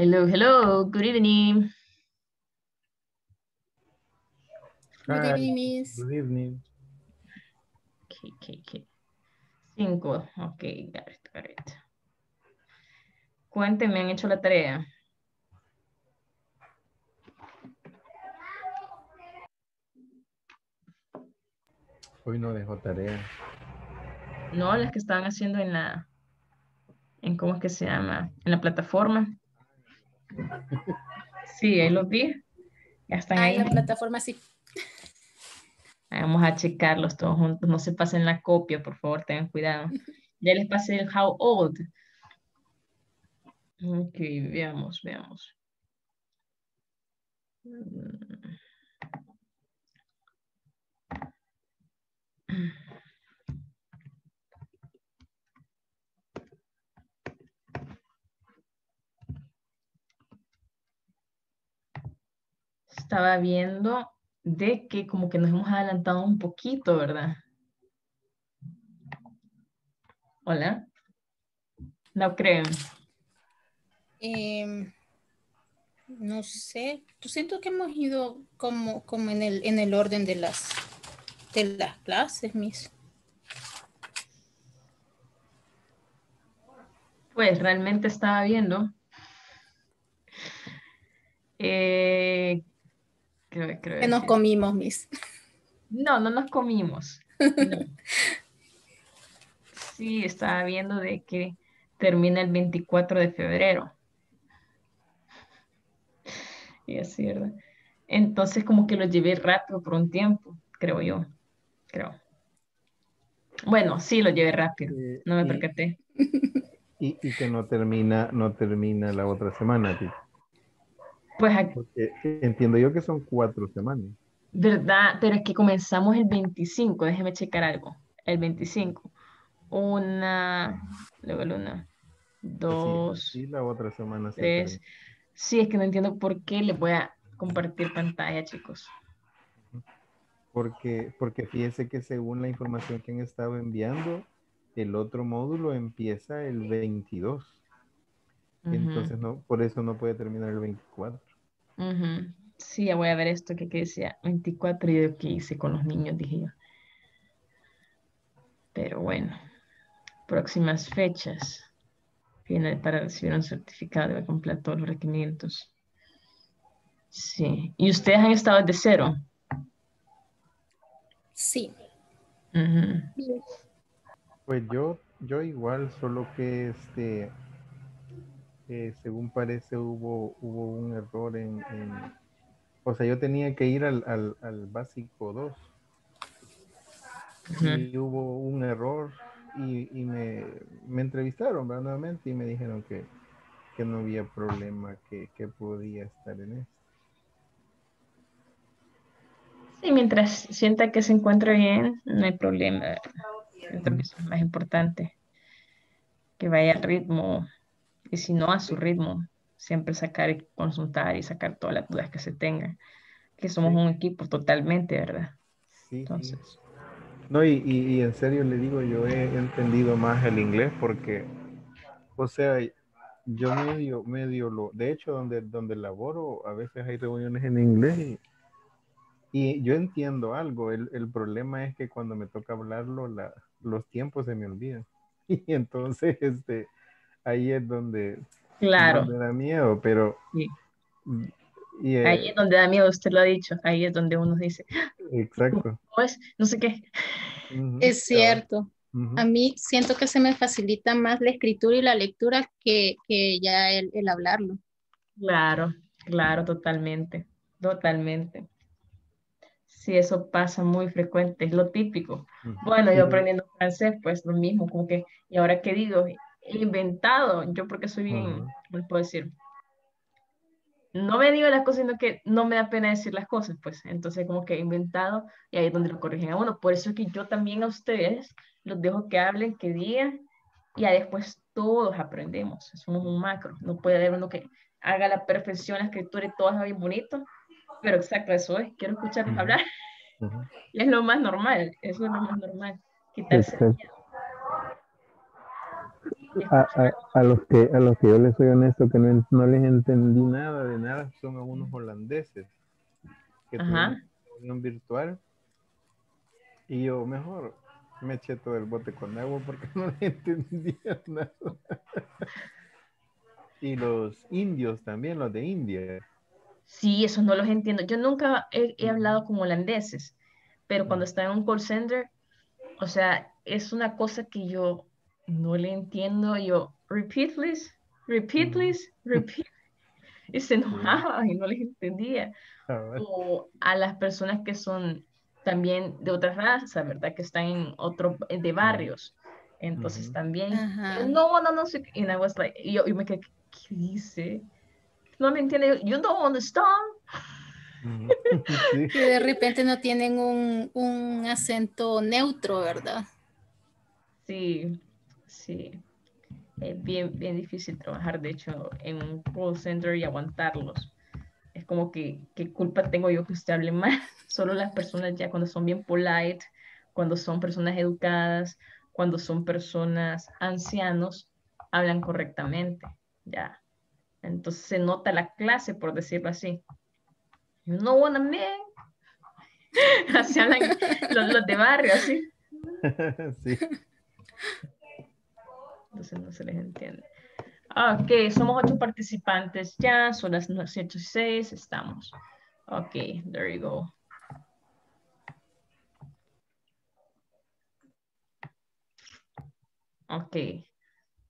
Hello, hello, good evening. Good evening, Miss. Good evening. Okay, okay, okay. Cinco, ok, got it, got it. Cuéntenme, ¿han hecho la tarea? Hoy no dejó tarea. No, las que estaban haciendo en la, en cómo es que se llama, en la plataforma. Sí, ahí los vi. Ya están Ah, ahí. en la plataforma sí. Vamos a checarlos todos juntos. No se pasen la copia, por favor, tengan cuidado. Ya les pasé el how old. Ok, veamos, veamos. Estaba viendo de que como que nos hemos adelantado un poquito, ¿verdad? Hola. No creen. Em, no sé, yo siento que hemos ido como, como en, el, en el orden de las, de las clases, Miss. Pues realmente estaba viendo. Eh, creo, creo Que nos comimos, Miss. No, no nos comimos. no. Sí, estaba viendo de que termina el 24 de febrero. Y así, ¿verdad? Entonces como que lo llevé rápido por un tiempo, creo yo. Creo. Bueno, sí lo llevé rápido. Eh, No me percaté. Y, y que no termina, no termina la otra semana, Tito. Pues aquí, Porque entiendo yo que son cuatro semanas. ¿verdad? Pero es que comenzamos el 25, déjeme checar algo. El 25. Una, luego la una, dos, Y la otra semana se tres. Sí, es que no entiendo por qué les voy a compartir pantalla, chicos. Porque, porque fíjese que según la información que han estado enviando, el otro módulo empieza el 22. Ujú, Entonces, no, por eso no puede terminar el 24. Ujú. Sí, ya voy a ver esto que, que decía 24 y yo qué hice con los niños, dije yo. Pero bueno, próximas fechas. Final para recibir un certificado de cumplir todos los requerimientos. Sí. ¿Y ustedes han estado desde cero? Sí. Ujú. Pues yo, yo igual, solo que este, eh, según parece hubo, hubo un error en, en- o sea, yo tenía que ir al, al, al básico 2 Ujú. y hubo un error y, y me, me entrevistaron ¿verdad? nuevamente y me dijeron que, que no había problema, que, que podía estar en esto. Sí, mientras sienta que se encuentra bien, no hay problema. eso es lo más importante. Que vaya al ritmo, y si no a su ritmo, siempre sacar y consultar y sacar todas las dudas que se tengan. Que somos Sí. un equipo totalmente, ¿verdad? Sí, sí. Entonces, No, y, y- y en serio le digo, yo he entendido más el inglés porque, o sea, yo medio, medio lo, de hecho, donde, donde laboro, a veces hay reuniones en inglés y, y yo entiendo algo. El, el problema es que cuando me toca hablarlo, la, los tiempos se me olvidan. Y entonces, este, ahí es donde, claro, donde da miedo, pero... Sí. y, eh, ahí es donde da miedo, usted lo ha dicho, ahí es donde uno dice, exacto. ¿cómo es? No sé qué. Es cierto. A mí siento que se me facilita más la escritura y la lectura que, que ya el, el hablarlo. Claro, claro, totalmente, totalmente. Sí, eso pasa muy frecuente, es lo típico. Bueno, yo aprendiendo francés, pues lo mismo, como que, ¿y ahora qué digo? Inventado, yo porque soy bien, Ajá. ¿cómo les puedo decir? No me digo las cosas, sino que no me da pena decir las cosas, pues. Entonces, como que he inventado y ahí es donde lo corrigen a uno. Por eso es que yo también a ustedes los dejo que hablen, que digan, y ya después todos aprendemos. Somos un macro. No puede haber uno que haga la perfección, la escritura y todo es bien bonito, pero exacto, eso es. Quiero escucharlos Ujú. hablar. Ujú. Y es lo más normal, eso es lo más normal. Quitarse Exacto. A, a, a los que a los que yo les soy honesto que no, no les entendí nada de nada son a unos holandeses que Ajá. una virtual y yo mejor me eché todo el bote con agua porque no le entendía nada. y los indios también, los de India. Sí, esos no los entiendo. Yo nunca he, he hablado con holandeses, pero cuando estaba en un call center, o sea, es una cosa que yo no le entiendo. Yo, repeat please, repeat please, repeat. Y se enojaban y no les entendía. O a las personas que son también de otras razas, ¿verdad? Que están en otro, de barrios. Entonces Ujú. también, Ajá. no, no, no sé. And I was like, y yo, y me quedé, ¿qué dice? No me entiende. You don't understand. Ujú. Sí. Que de repente no tienen un, un acento neutro, ¿verdad? Sí, sí. Es bien, bien difícil trabajar, de hecho, en un call center y aguantarlos. Es como que, ¿qué culpa tengo yo que usted hable mal? Solo las personas ya cuando son bien polite, cuando son personas educadas, cuando son personas ancianos, hablan correctamente, ya. Entonces se nota la clase, por decirlo así. You know what I mean? Así hablan los, los de barrio, así. sí. Entonces no se les entiende. Ok, somos ocho participantes ya, son las 9.06, estamos. Ok, there you go. Ok,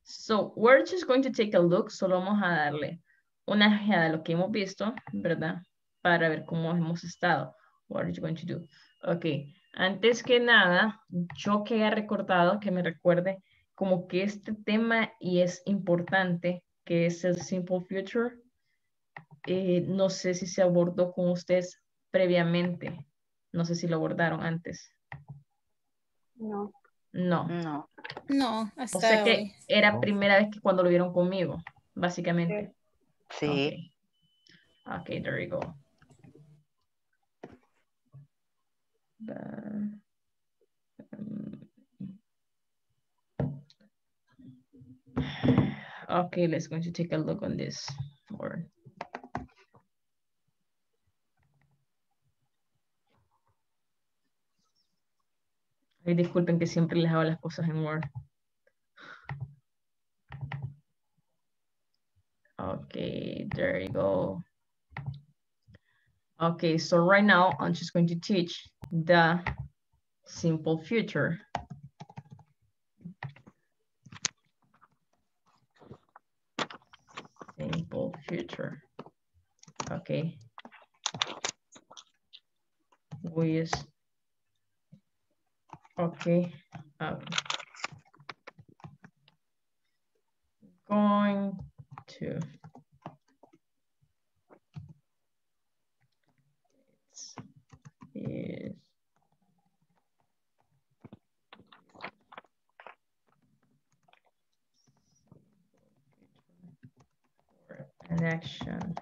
so we're just going to take a look, solo vamos a darle una ojeada a lo que hemos visto, ¿verdad? Para ver cómo hemos estado. What are you going to do? Ok, antes que nada, yo que he recordado, que me recuerde como que este tema y es importante, que es el Simple Future, eh, no sé si se abordó con ustedes previamente, no sé si lo abordaron antes. No. No. No. No, O sea que hoy. era No. primera vez que cuando lo vieron conmigo, básicamente. Sí. Ok, okay there you go. Um, Okay, let's going to take a look on this more. Ay, disculpen que siempre les hago las cosas en Word. Okay, there you go. Okay, so right now I'm just going to teach the simple future. Simple future. Okay. Use, okay. um, Going to. Is do.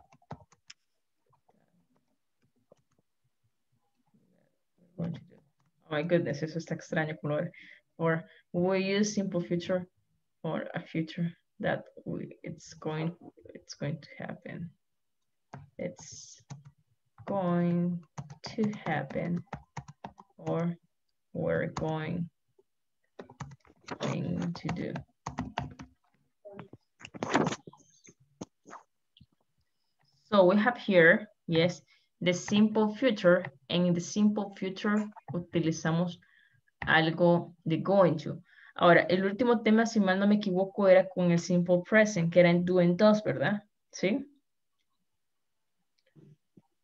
Oh my goodness, eso está extraño color. Or we use simple future or a future that we, it's going it's going to happen. It's going to happen or we're going to do. So we have here, yes, the simple future, and in the simple future utilizamos algo de going to. Ahora, el último tema, si mal no me equivoco, era con el simple present, que era en do and does, ¿verdad? ¿Sí?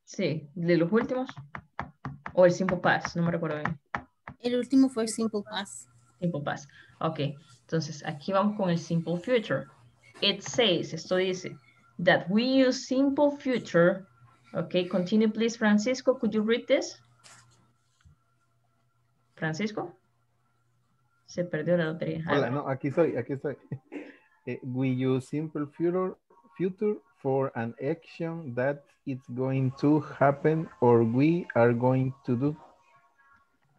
Sí, de los últimos. O el simple past, no me recuerdo bien. El último fue Simple Past. Simple past. Ok, entonces aquí vamos con el simple future. It says, esto dice, that we use simple future. Ok, continue please, Francisco. Could you read this? Francisco? Se perdió la lotería. Hola, no, aquí estoy, aquí estoy. Eh, we use simple future, future for an action that it's going to happen or we are going to do.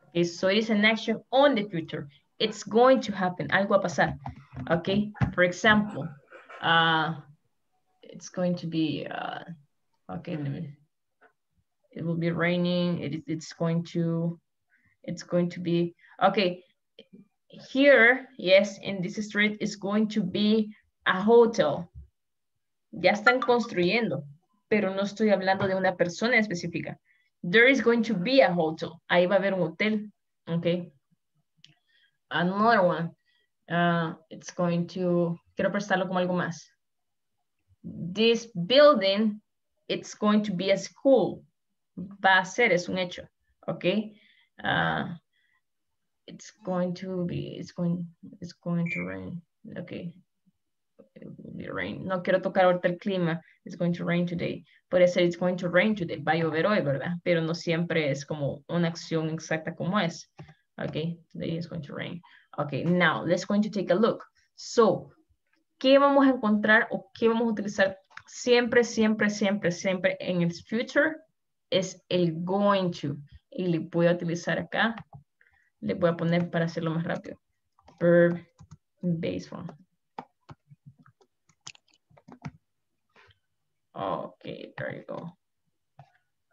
Okay, so it is an action on the future. It's going to happen. Algo va a pasar. Okay, for example, uh, it's going to be, uh, okay, it will be raining, it, it's going to, it's going to be, okay, here, yes, in this street is going to be a hotel. Ya están construyendo, pero no estoy hablando de una persona específica. There is going to be a hotel. Ahí va a haber un hotel, okay. Another one, uh, it's going to, quiero prestarlo como algo más. This building, it's going to be a school. Va a ser, es un hecho, okay. Uh, it's going to be, it's going, it's going to rain. Okay. It will be rain. No quiero tocar ahorita el clima. It's going to rain today. Puede ser it's going to rain today. Va a llover hoy, ¿verdad? Pero no siempre es como una acción exacta como es. Okay, today is going to rain. Okay, now let's going to take a look. So, ¿qué vamos a encontrar o qué vamos a utilizar siempre, siempre, siempre, siempre en el future? Es el going to. Y le voy a utilizar acá le voy a poner para hacerlo más rápido. Verb base form. Okay, there you go.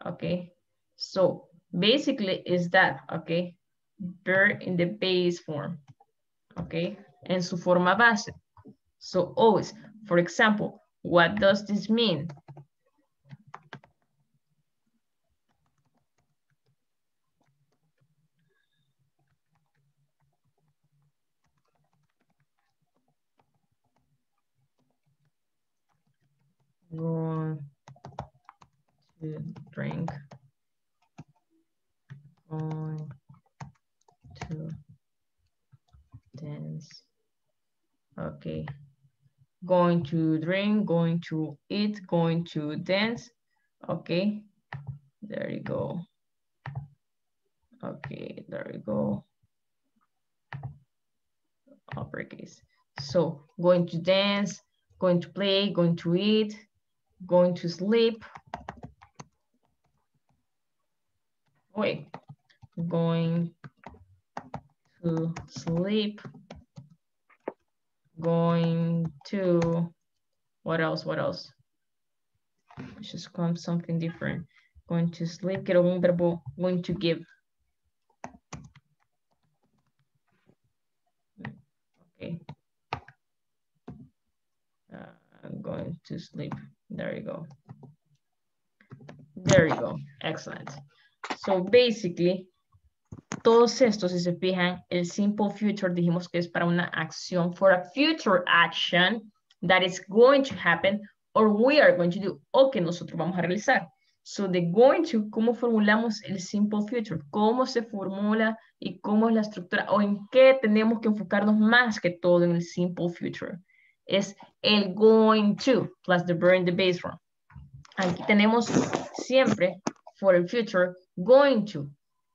Okay, so basically is that, okay, verb in the base form, okay, en su forma base. So always, for example, what does this mean? going to drink, going to dance. Okay. Going to drink, going to eat, going to dance. Okay. There you go. Okay, there you go. Uppercase. So going to dance, going to play, going to eat, going to sleep. Wait, going to sleep, going to, what else, what else? Let's just come something different. Going to sleep, quiero un verbo, going to give. Okay. Uh, I'm going to sleep. There you go. There you go. Excellent. So basically, todos estos, si se fijan, el simple future dijimos que es para una acción, for a future action that is going to happen or we are going to do, o que nosotros vamos a realizar. So the going to, ¿cómo formulamos el simple future? ¿Cómo se formula y cómo es la estructura o en qué tenemos que enfocarnos más que todo en el simple future? es el going to plus the verb in the base form. Aquí tenemos siempre for the future going to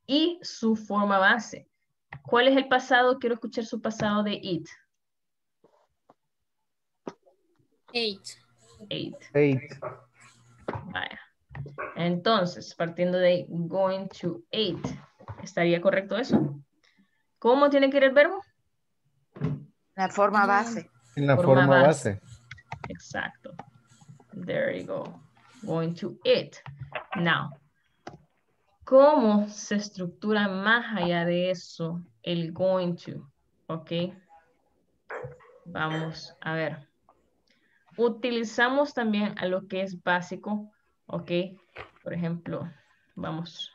y su forma base. ¿Cuál es el pasado? Quiero escuchar su pasado de it. Eight. Eight. Eight. Vaya. Entonces, partiendo de going to eight, ¿estaría correcto eso? ¿Cómo tiene que ir el verbo? La forma base. En la Forma forma base. base. Exacto. There you go. Going to it. Now, ¿cómo se estructura más allá de eso el going to? ¿Ok? Vamos a ver. Utilizamos también a lo que es básico, ¿ok? Por ejemplo, vamos.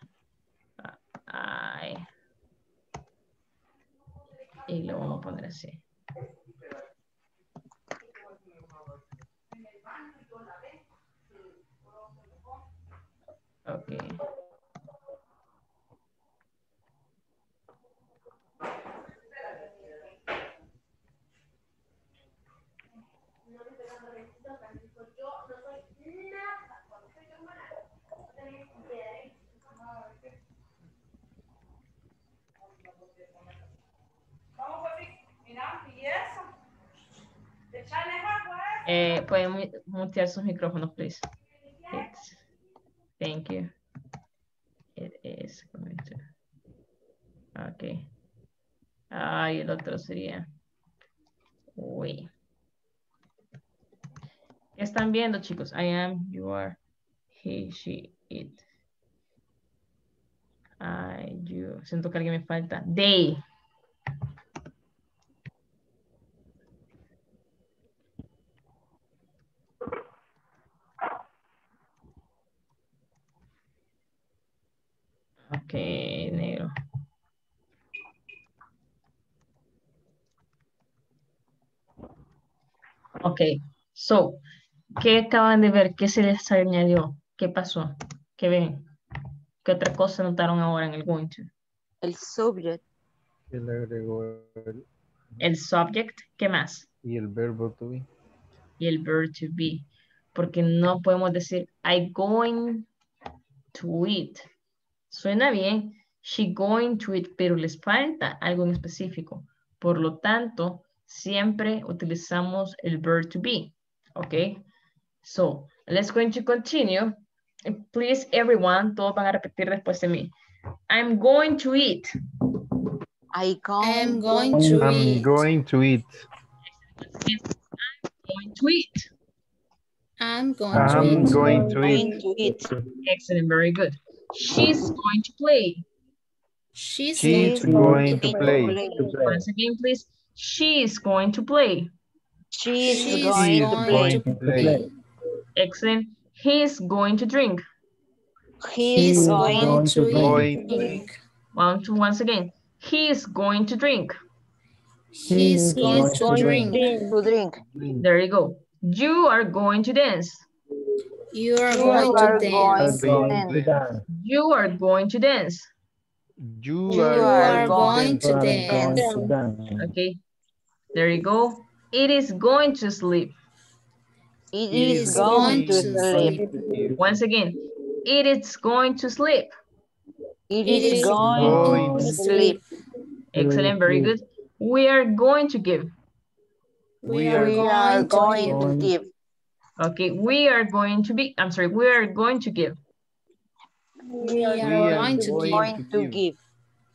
Y lo vamos a poner así. Ok. Eh, pueden mu- mutear sus micrófonos, please. It's- thank you. It is going to. Ok. Ay, el otro sería. We. ¿Qué están viendo, chicos? I am, you are, he, she, it. I, you. Siento que alguien me falta. They. Ok, negro. Ok, so, ¿qué acaban de ver? ¿Qué se les añadió? ¿Qué pasó? ¿Qué ven? ¿Qué otra cosa notaron ahora en el going to? El subject. Él agregó el, El subject, ¿qué más? y el verbo to be. Y el verb to be. Porque no podemos decir I going to eat. Suena bien. She going to eat, pero les falta algo en específico. Por lo tanto, siempre utilizamos el verb to be. ¿Ok? So, let's going to continue. Please, everyone, todos van a repetir después de mí. I'm going to eat. I I'm going to I'm eat. going to eat. Going to eat. I'm going to I'm eat. going to going eat. to eat. Excellent, very good. She's going to play. She's, She's going going to play. Once again, please. She's going to play. She's, She's going to going play. to play. Excellent. He's going to drink. He's He's going going to Going to drink. One, two, once again. He's going to drink. He's going He's to going drink. to drink. There you go. You are going to dance. You are You going are to going dance. to dance. You are going to dance. You, You are, are going to dance. Okay. There you go. It is going to sleep. It is is going going to to sleep. Once again. It is going to sleep. It It is is going going to to sleep. Excellent. Very good. We are going to give. We We are We are going to going to give. Okay. We are going to be. I'm sorry. We are going to give. We are We are going to going give. Going to give.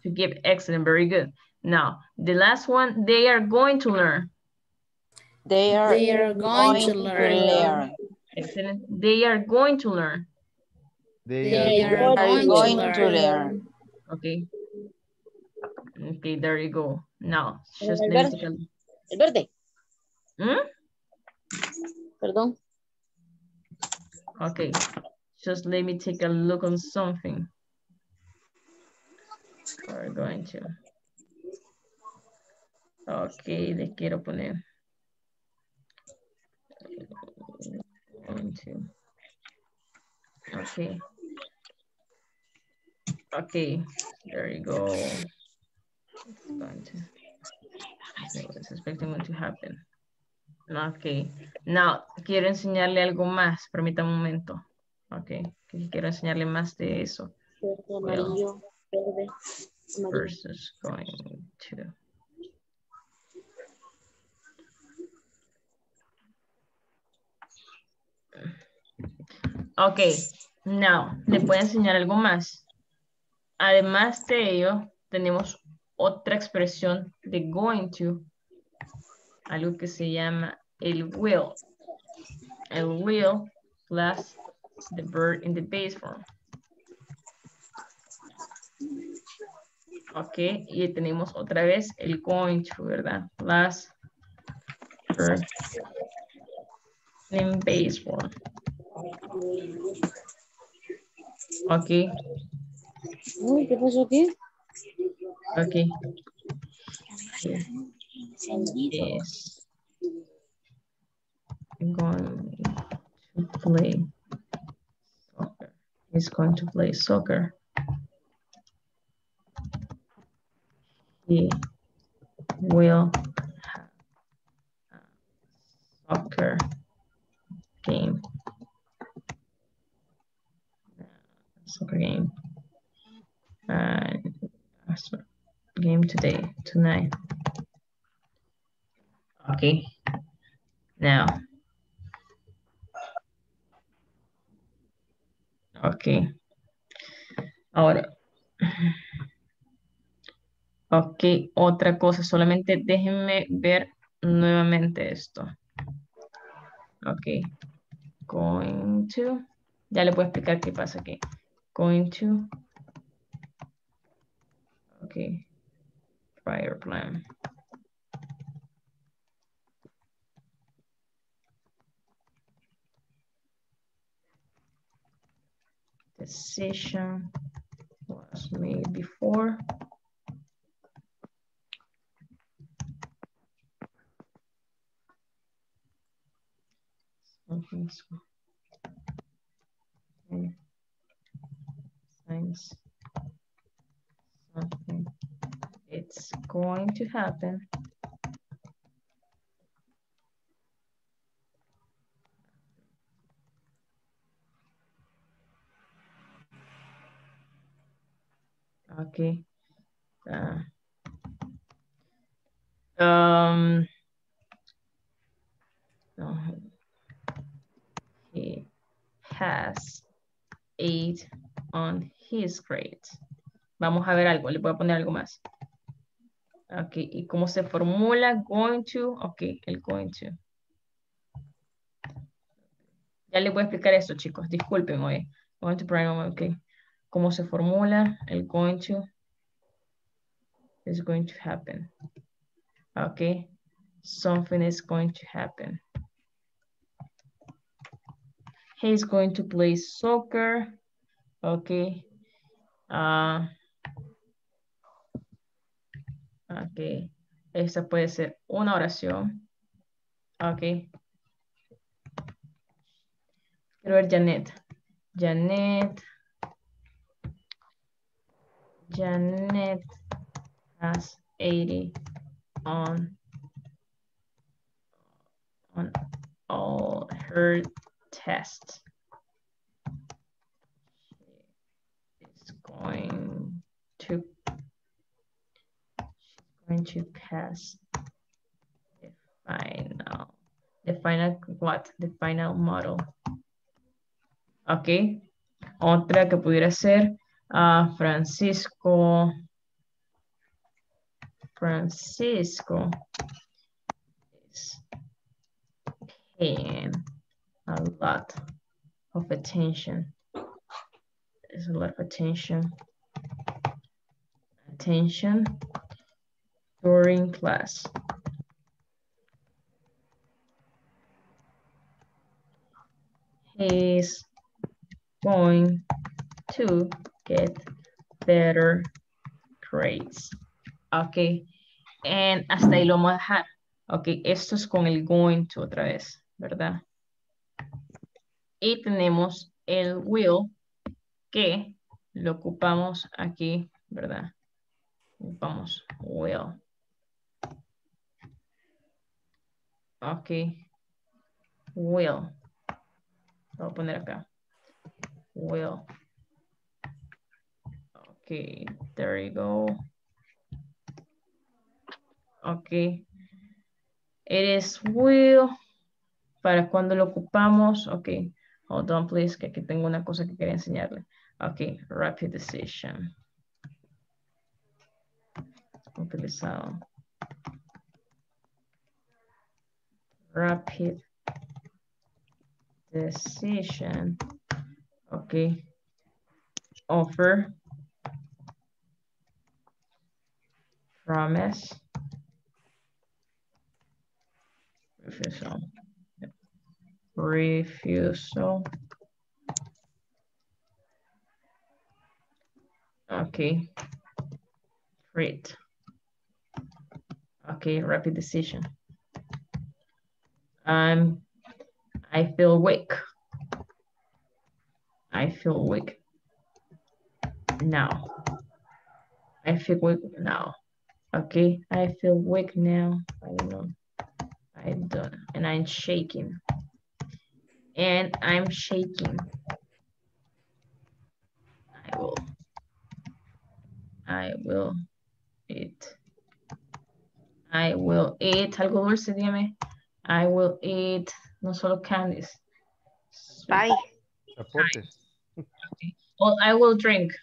To give. Excellent. Very good. Now, the last one. They are going to learn. They are, They are going to learn. Excellent. They are going to learn. They, They are, are are going going to to learn. learn. Okay. Okay, there you go. Now, just El let me verde. take El verde, Hmm? perdón. Okay, just let me take a look on something. We're going to. Okay, le quiero poner. To. Okay. Okay, there you go. It's going to. I was expecting what to happen. Ok. Now, quiero enseñarle algo más. Permítame un momento. Ok. Quiero enseñarle más de eso. Verde, amarillo, verde, amarillo. Versus going to. Ok. Now, le puedo enseñar algo más. Además de ello, tenemos otra expresión de going to. Algo que se llama el will. El will plus the verb in the base form. Ok, y tenemos otra vez el going to, ¿verdad? Plus in base form. Ok, Uy, ¿qué pasó aquí? ok. Is going to play soccer. He's going to play soccer. He will have soccer game. Soccer game. Uh, game today, tonight. Okay. Now. Ok. Ahora. Ok, otra cosa, solamente déjenme ver nuevamente esto. Ok. Going to. Ya le puedo explicar qué pasa aquí. Going to. Ok. Prior plan. Decision was made before. Okay. Signs something. It's going to happen. Okay. Uh, um, has eight on his grade. Vamos a ver algo, le voy a poner algo más. Ok, ¿y cómo se formula? Going to, ok, el going to. Ya le voy a explicar esto, chicos, disculpen hoy. Going to pronoun, ok. ¿Cómo se formula? El going to is going to happen. Ok, something is going to happen. He's going to play soccer. Ok. Ah, ok. Esta puede ser una oración. Ok. Quiero ver Janet. Janet. Janet has 80 on, on all her tests. She's going to she's going to pass the final the final what the final model. Ok. Otra que pudiera ser uh, Francisco. Francisco is paying a lot of attention. There's a lot of attention. Attention during class. He's going to get better grades. Ok. And hasta ahí lo vamos a dejar. Ok, esto es con el going to otra vez, ¿verdad? Y tenemos el will que lo ocupamos aquí, ¿verdad? Ocupamos will. Ok. Will. Lo voy a poner acá. Will. Ok, there you go. Ok. It is will. Para cuando lo ocupamos. Ok. Hold on, please, que aquí tengo una cosa que quería enseñarle. Ok, rapid decision. Utilizado. Rapid decision. Ok. Offer. Promise. Refusal. Refusal. Okay. Great. Okay, rapid decision. Um, I feel weak. I feel weak now. I feel weak now. Okay, I feel weak now. I don't know. I don't, and I'm shaking. And I'm shaking. I will. I will eat. I will eat algo dulce, dígame. I will eat no solo candies. Bye. Zapotes. Well, I will drink.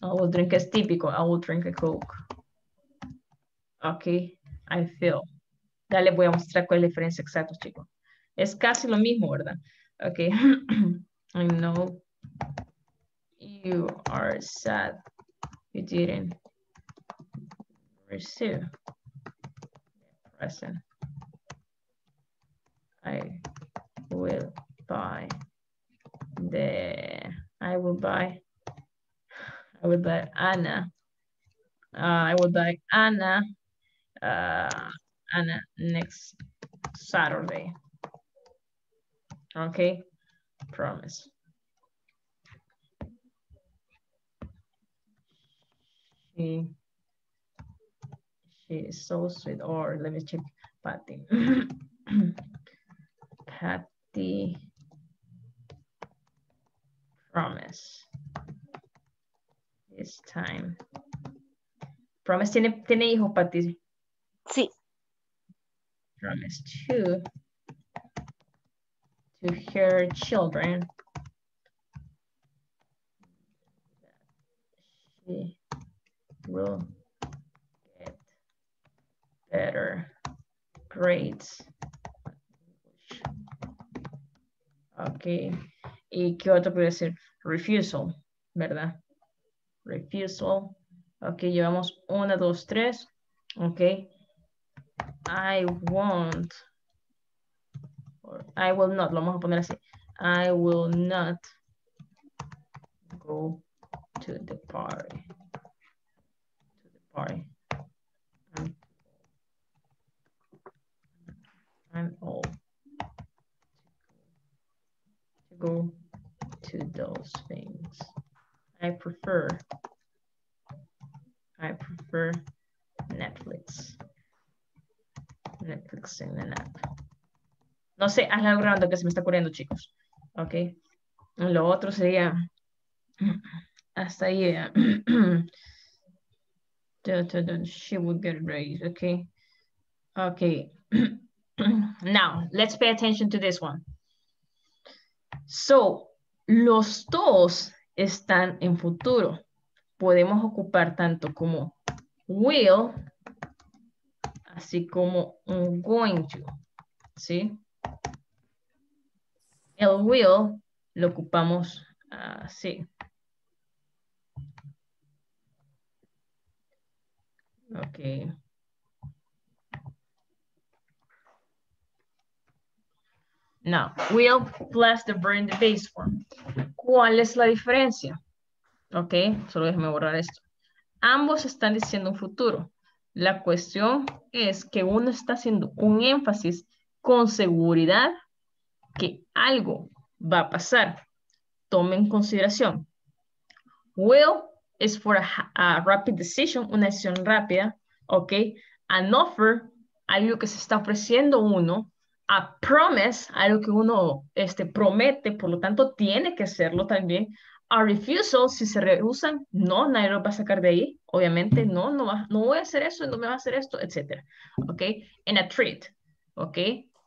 I will drink es típico. I will drink a Coke. Okay, I feel. Ya les voy a mostrar cuál es la diferencia exacta, chicos. Es casi lo mismo, ¿verdad? Ok. I know you are sad you didn't receive present. I will buy the I will buy I will buy Anna. Uh, I will buy Anna uh, Anna next Saturday. Okay, promise. She she is so sweet. Or let me check Patty. Patty promise this time. Promise tiene, tiene hijos, Patty. Sí. Promise to to her children. She will get better grades. Ok. ¿Y qué otro puede ser? Refusal, ¿verdad? Refusal. Ok, llevamos una, dos, tres. Ok. I won't. Or I will not. Lo vamos a poner así. I will not go to the party. To the party. I'm, old to go to those things. I prefer I prefer Netflix. Netflix in an app. No sé, haz algo grande que se me está ocurriendo, chicos. Ok. Lo otro sería hasta ahí. eh, She would get raised. Okay. Okay. Now, let's pay attention to this one. So, los dos están en futuro. Podemos ocupar tanto como will, así como going to. ¿Sí? El will lo ocupamos así. Ok. Now, will plus the verb in the base form. ¿Cuál es la diferencia? Ok, solo déjeme borrar esto. Ambos están diciendo un futuro. La cuestión es que uno está haciendo un énfasis con seguridad que algo va a pasar. Tome en consideración. Will is for a, rapid decision, una decisión rápida, ¿ok? An offer, algo que se está ofreciendo uno. A promise, algo que uno este, promete, por lo tanto tiene que hacerlo también. A refusal, si se rehusan, no, nadie lo va a sacar de ahí. Obviamente, no, no, va- no voy a hacer eso, no me va a hacer esto, etc. ¿Ok? En a treat, ¿ok?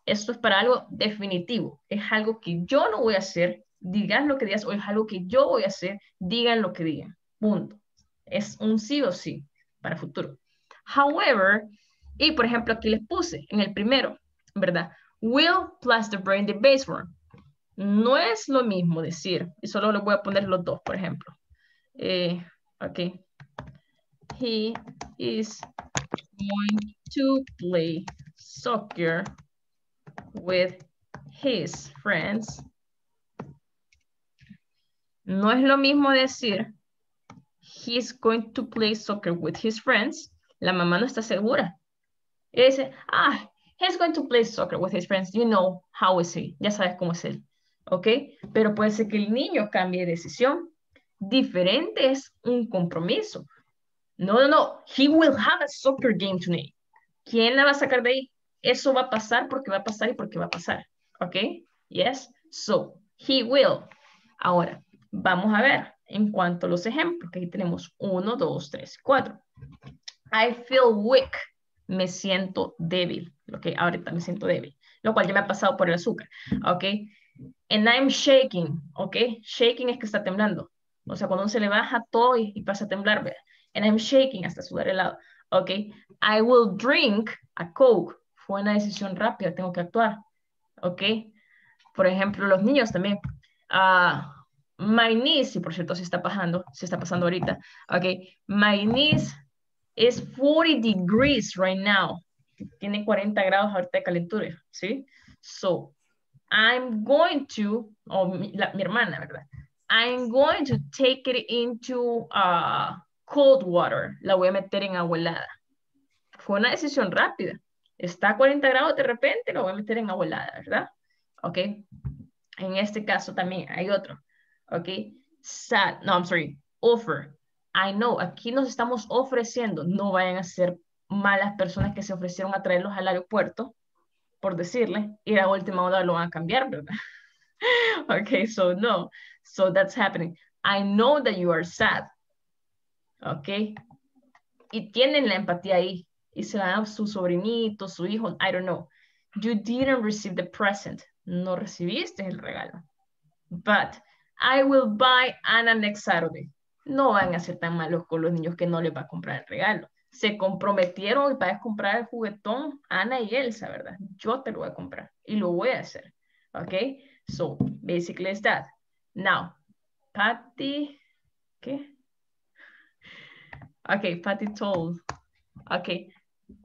Esto es para algo definitivo. Es algo que yo no voy a hacer, digan lo que digas, o es algo que yo voy a hacer, digan lo que digan. Punto. Es un sí o sí para futuro. However, y por ejemplo aquí les puse en el primero, ¿verdad? Will plus the brain the base form. No es lo mismo decir, y solo les voy a poner los dos, por ejemplo. Eh, ok. He is going to play soccer with his friends. No es lo mismo decir he's going to play soccer with his friends. La mamá no está segura. Y dice, ah, he's going to play soccer with his friends. You know how is he. Ya sabes cómo es él. ¿Ok? Pero puede ser que el niño cambie de decisión. Diferente es un compromiso. No, no, no. He will have a soccer game tonight. ¿Quién la va a sacar de ahí? Eso va a pasar porque va a pasar y porque va a pasar. ¿Ok? Yes. So, he will. Ahora, vamos a ver en cuanto a los ejemplos, aquí tenemos uno, dos, tres, cuatro. I feel weak. Me siento débil. Ok, ahorita me siento débil. Lo cual ya me ha pasado por el azúcar. Ok. And I'm shaking. Ok. Shaking es que está temblando. O sea, cuando uno se le baja todo y, y pasa a temblar, ¿verdad? And I'm shaking hasta sudar helado. Ok. I will drink a Coke fue una decisión rápida, tengo que actuar, ¿ok? Por ejemplo, los niños también. Ah, my niece, y por cierto se está pasando, se está pasando ahorita, ¿ok? My niece is 40 degrees right now. Tiene 40 grados ahorita de calentura, ¿sí? So, I'm going to, o mi, mi hermana, ¿verdad? I'm going to take it into uh, cold water. La voy a meter en agua helada. Fue una decisión rápida. Está a 40 grados de repente, lo voy a meter en agua ¿verdad? Ok. En este caso también hay otro. Ok. Sad. No, I'm sorry. Offer. I know. Aquí nos estamos ofreciendo. No vayan a ser malas personas que se ofrecieron a traerlos al aeropuerto, por decirle, y a última hora lo van a cambiar, ¿verdad? okay, so no. So that's happening. I know that you are sad. Okay. Y tienen la empatía ahí. Y se van a su sobrinito, su hijo, I don't know. You didn't receive the present. No recibiste el regalo. But I will buy Anna next Saturday. No van a ser tan malos con los niños que no les va a comprar el regalo. Se comprometieron y para comprar el juguetón Ana y Elsa, ¿verdad? Yo te lo voy a comprar y lo voy a hacer. ¿Ok? So, basically it's that. Now, Patty, ¿qué? Okay, Patty told. Okay,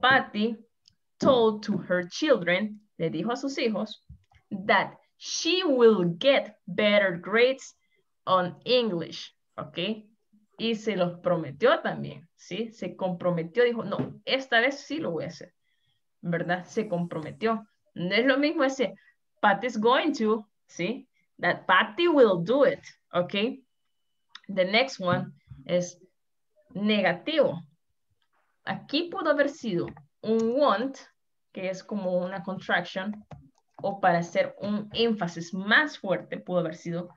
Patty told to her children, le dijo a sus hijos, that she will get better grades on English, ¿ok? Y se los prometió también, ¿sí? Se comprometió, dijo, no, esta vez sí lo voy a hacer, ¿verdad? Se comprometió. No es lo mismo ese, Patty's going to, ¿sí? That Patty will do it, ¿ok? The next one es negativo. Aquí pudo haber sido un want, que es como una contraction, o para hacer un énfasis más fuerte, pudo haber sido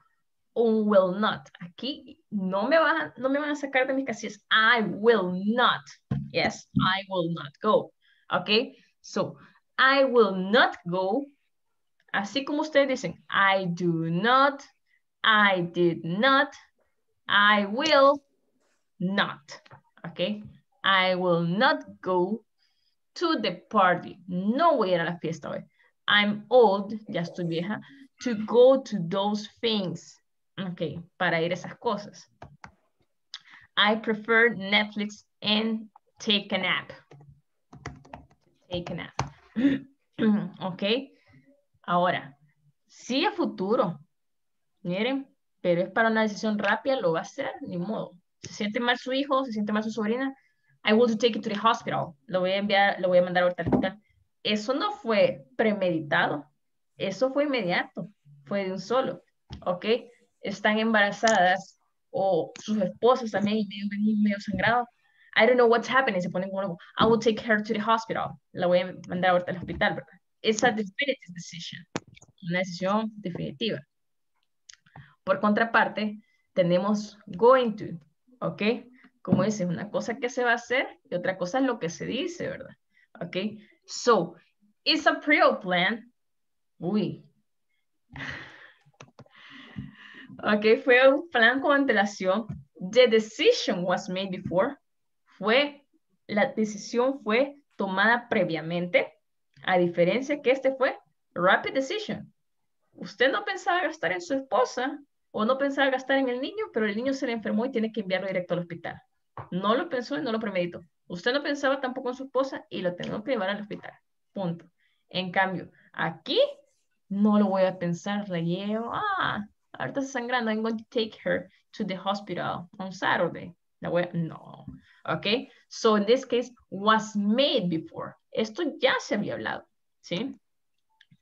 un will not. Aquí no me, van, a sacar de mis casillas. I will not. Yes, I will not go. Ok, so I will not go. Así como ustedes dicen, I do not, I did not, I will not. Ok, I will not go to the party. No voy a ir a la fiesta hoy. I'm old, ya estoy vieja, to go to those things. Ok, para ir a esas cosas. I prefer Netflix and take a nap. Take a nap. ok, ahora, sí a futuro, miren, pero es para una decisión rápida, lo va a hacer, ni modo. Se siente mal su hijo, se siente mal su sobrina, I will take it to the hospital. Lo voy a enviar, lo voy a mandar ahorita al hospital. Eso no fue premeditado. Eso fue inmediato. Fue de un solo. ¿Ok? Están embarazadas o sus esposos también y medio, medio sangrado. I don't know what's happening. Se ponen como, I will take her to the hospital. La voy a mandar ahorita al hospital, ¿verdad? Es a definitive decision. Una decisión definitiva. Por contraparte, tenemos going to. ¿Ok? Como dices, una cosa que se va a hacer y otra cosa es lo que se dice, ¿verdad? Ok, so, it's a prior plan. Uy. Ok, fue un plan con antelación. The decision was made before. Fue, la decisión fue tomada previamente, a diferencia que este fue rapid decision. Usted no pensaba gastar en su esposa o no pensaba gastar en el niño, pero el niño se le enfermó y tiene que enviarlo directo al hospital. No lo pensó y no lo premeditó. Usted no pensaba tampoco en su esposa y lo tengo que llevar al hospital. Punto. En cambio, aquí no lo voy a pensar, la llevo, ah, ahorita está sangrando, I'm going to take her to the hospital on Saturday. La voy a, no. Ok, so in this case, was made before. Esto ya se había hablado, ¿sí?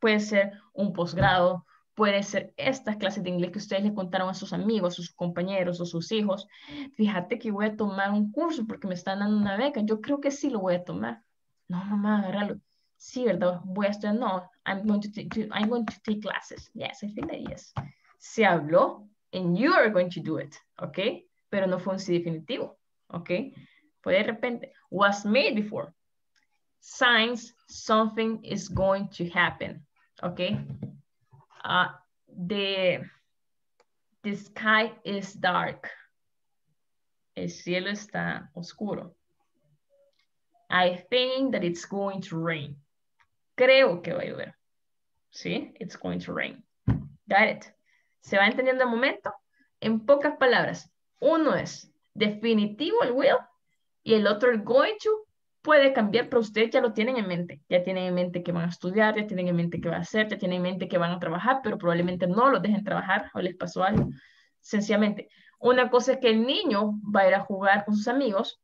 Puede ser un posgrado, puede ser estas clases de inglés que ustedes le contaron a sus amigos, sus compañeros o sus hijos. Fíjate que voy a tomar un curso porque me están dando una beca. Yo creo que sí lo voy a tomar. No, mamá, agárralo. Sí, ¿verdad? Voy a estudiar. No, I'm going to, take, I'm going to take classes. Yes, I think that yes. Se habló and you are going to do it, ¿ok? Pero no fue un sí definitivo, ¿ok? Fue de repente, was made before. Signs something is going to happen, ¿ok? Uh, the, the sky is dark. El cielo está oscuro. I think that it's going to rain. creo que va a llover. ¿Sí? It's going to rain. Got it. ¿Se va entendiendo el momento? En pocas palabras, uno es definitivo el will y el otro el going to puede cambiar, pero ustedes ya lo tienen en mente. Ya tienen en mente que van a estudiar, ya tienen en mente que van a hacer, ya tienen en mente que van a trabajar, pero probablemente no los dejen trabajar o les pasó algo. Sencillamente, una cosa es que el niño va a ir a jugar con sus amigos,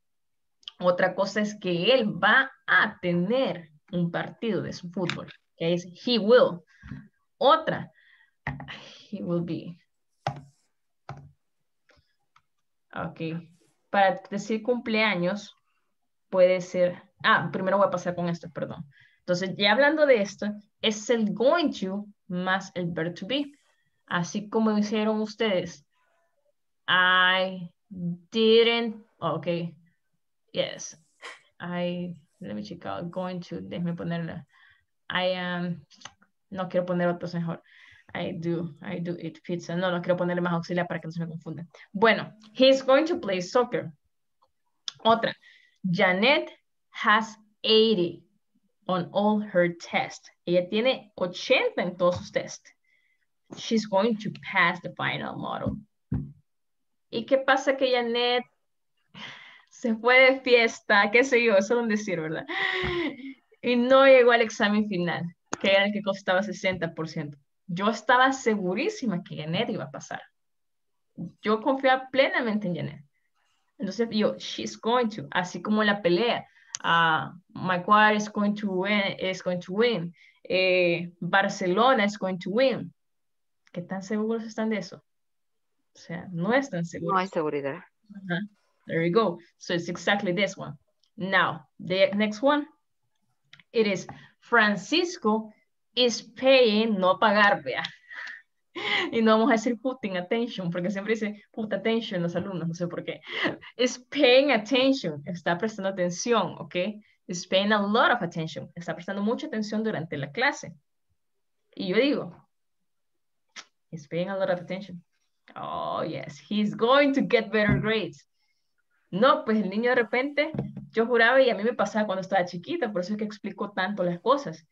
otra cosa es que él va a tener un partido de su fútbol, que es he will. Otra, he will be. Ok. Para decir cumpleaños, puede ser... Ah, primero voy a pasar con esto, perdón. Entonces, ya hablando de esto, es el going to más el verb to be. Así como hicieron ustedes. I didn't... Ok. Yes. I... Let me check out. Going to... Déjeme ponerla. I am... no quiero poner otros mejor. I do, I do eat pizza. No, no quiero ponerle más auxiliar para que no se me confunda. Bueno, he's going to play soccer. Otra. Janet has 80 on all her tests. Ella tiene 80 en todos sus tests. She's going to pass the final model. ¿Y qué pasa que Janet se fue de fiesta? ¿Qué sé yo? Eso es un decir, ¿verdad? Y no llegó al examen final, que era el que costaba 60%. Yo estaba segurísima que Janet iba a pasar. Yo confiaba plenamente en Janet. Entonces yo, she's going to, así como la pelea, uh, Maguire is going to win, is going to win, eh, Barcelona is going to win. ¿Qué tan seguros están de eso? O sea, no están seguros. No hay seguridad. Uh -huh. There you go. So it's exactly this one. Now, the next one, it is Francisco is paying, no pagar, vea. Y no vamos a decir putting attention, porque siempre dice put attention los alumnos, no sé por qué. Is paying attention, está prestando atención, ¿ok? Is paying a lot of attention, está prestando mucha atención durante la clase. Y yo digo, is paying a lot of attention. Oh, yes, he's going to get better grades. No, pues el niño de repente, yo juraba y a mí me pasaba cuando estaba chiquita, por eso es que explico tanto las cosas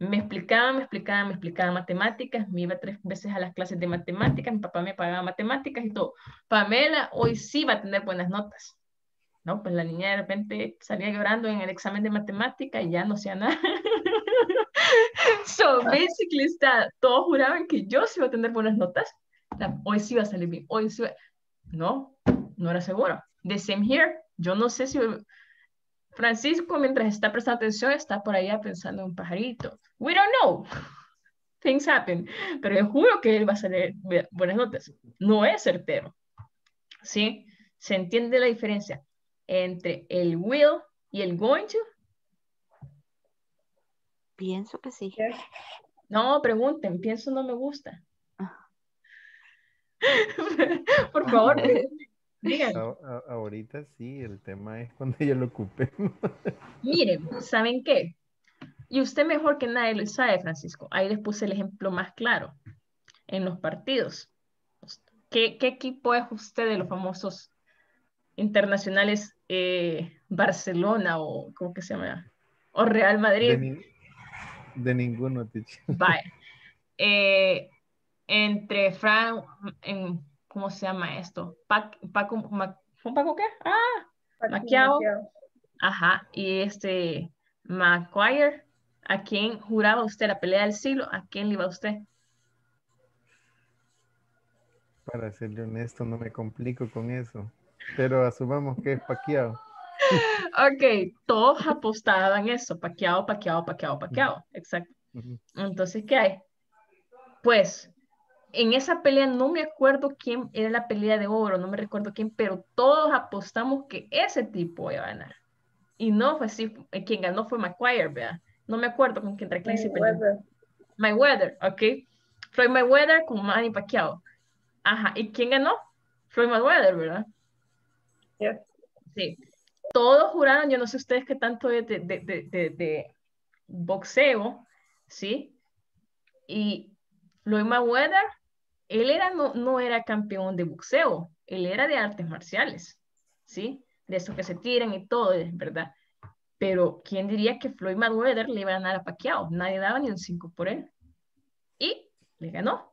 me explicaba, me explicaba, me explicaba matemáticas, me iba tres veces a las clases de matemáticas, mi papá me pagaba matemáticas y todo. Pamela hoy sí va a tener buenas notas. No, pues la niña de repente salía llorando en el examen de matemática y ya no hacía nada. so, basically, está, todos juraban que yo sí iba a tener buenas notas. hoy sí iba a salir bien, hoy sí iba... No, no era seguro. The same here. Yo no sé si Francisco, mientras está prestando atención, está por allá pensando en un pajarito. We don't know. Things happen. Pero yo juro que él va a salir buenas notas. No es certero. ¿Sí? ¿Se entiende la diferencia entre el will y el going to? Pienso que sí. No, pregunten. Pienso no me gusta. Por favor, Digan. ahorita sí, el tema es cuando ya lo ocupe. Miren, ¿saben qué? Y usted mejor que nadie lo sabe, Francisco. Ahí les puse el ejemplo más claro. En los partidos. ¿Qué, qué equipo es usted de los famosos internacionales eh, Barcelona o cómo que se llama? O Real Madrid. De, de ninguno. Vaya. Eh, entre Fran, en, ¿cómo se llama esto? Paco, Paco, Paco qué? Ah, Maquiao. Ajá, y este Maguire, ¿a quién juraba usted la pelea del siglo? ¿A quién le iba usted? Para serle honesto, no me complico con eso. Pero asumamos que es Paquiao. ok, todos apostaban eso, Paquiao, Paquiao, Paquiao, Paquiao. Exacto. Entonces, ¿qué hay? Pues en esa pelea no me acuerdo quién era la pelea de oro, no me recuerdo quién, pero todos apostamos que ese tipo iba a ganar. Y no fue así, eh, quien ganó fue McQuire, ¿verdad? No me acuerdo con quién quién se peleó. Mayweather, ok. Floyd Mayweather con Manny Pacquiao. Ajá, ¿y quién ganó? Floyd Mayweather, ¿verdad? Sí. Todos juraron, yo no sé ustedes qué tanto de, de, de, de boxeo, ¿sí? Y Floyd Mayweather él era, no, no era campeón de boxeo, él era de artes marciales, ¿sí? De esos que se tiran y todo, ¿verdad? Pero, ¿quién diría que Floyd Mayweather le iba a ganar a Pacquiao? Nadie daba ni un 5 por él. Y le ganó.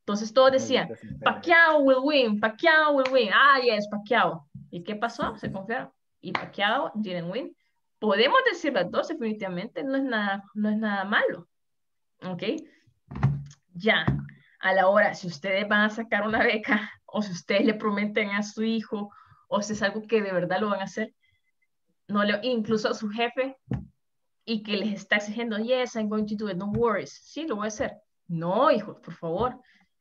Entonces todos decían, Pacquiao will win, Pacquiao will win. Ah, yes, Pacquiao. ¿Y qué pasó? Se confiaron. Y Pacquiao didn't win. Podemos decir las dos, definitivamente, no es nada, no es nada malo. ¿Ok? Ya, a la hora, si ustedes van a sacar una beca, o si ustedes le prometen a su hijo, o si es algo que de verdad lo van a hacer, no le, incluso a su jefe, y que les está exigiendo, yes, I'm going to do it, no worries. Sí, lo voy a hacer. No, hijo, por favor.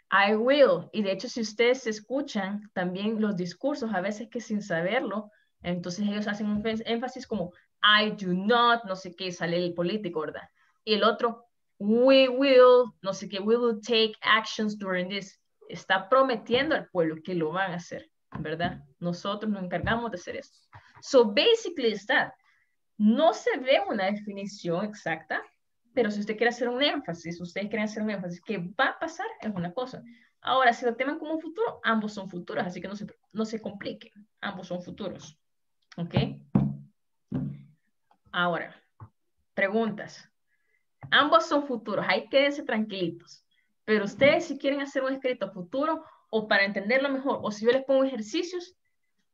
I will. Y de hecho, si ustedes escuchan también los discursos, a veces que sin saberlo, entonces ellos hacen un énfasis como, I do not, no sé qué, sale el político, ¿verdad? Y el otro, we will, no sé qué, we will take actions during this. Está prometiendo al pueblo que lo van a hacer, ¿verdad? Nosotros nos encargamos de hacer esto. So basically is that. No se ve una definición exacta, pero si usted quiere hacer un énfasis, ustedes quieren hacer un énfasis que va a pasar, es una cosa. Ahora, si lo teman como un futuro, ambos son futuros, así que no se, no se compliquen. Ambos son futuros. ¿Ok? Ahora, preguntas. Ambos son futuros, ahí quédense tranquilitos. Pero ustedes si quieren hacer un escrito futuro o para entenderlo mejor, o si yo les pongo ejercicios,